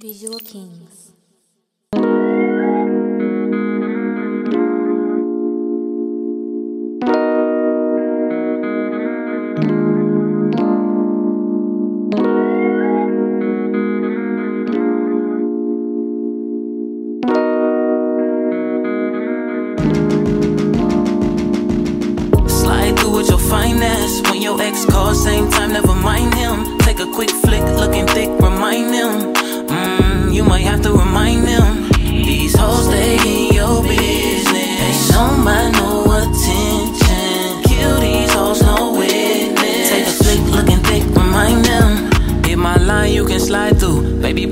VizualKingz. Finesse. When your ex calls, same time, never mind him. Take a quick flick, looking thick, remind him. Might have to remind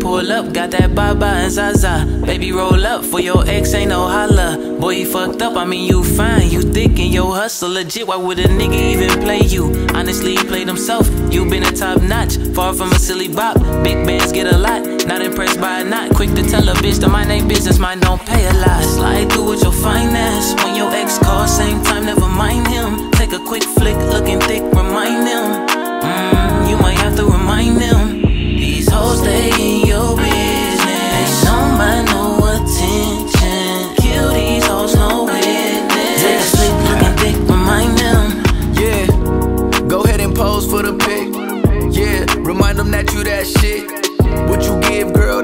pull up, got that baba and zaza. Baby, roll up for your ex, ain't no holla. Boy, you fucked up, I mean, you fine, you thick and your hustle legit. Why would a nigga even play you? Honestly, he played himself. You been a top notch, far from a silly bop. Big bands get a lot, not impressed by a knot. Quick to tell a bitch that mine ain't business, mine don't pay a lot.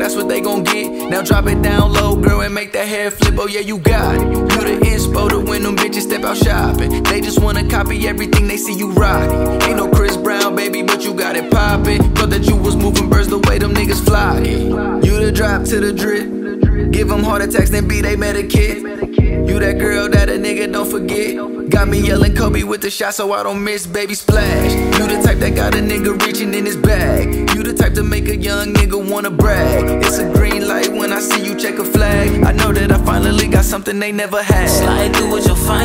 That's what they gon' get. Now drop it down low, girl, and make that hair flip. Oh, yeah, you got it. You the inspo to when them bitches step out shopping. They just wanna copy everything they see you rockin'. Ain't no Chris Brown, baby, but you got it poppin'. Thought that you was moving birds the way them niggas fly. You the drop to the drip. Give them heart attacks, then be they medikit. You that girl that a nigga don't forget. Got me yelling Kobe with the shot so I don't miss, baby splash. You the got a nigga reaching in his bag. You the type to make a young nigga wanna brag. It's a green light when I see you check a flag. I know that I finally got something they never had. Slide through your finesse.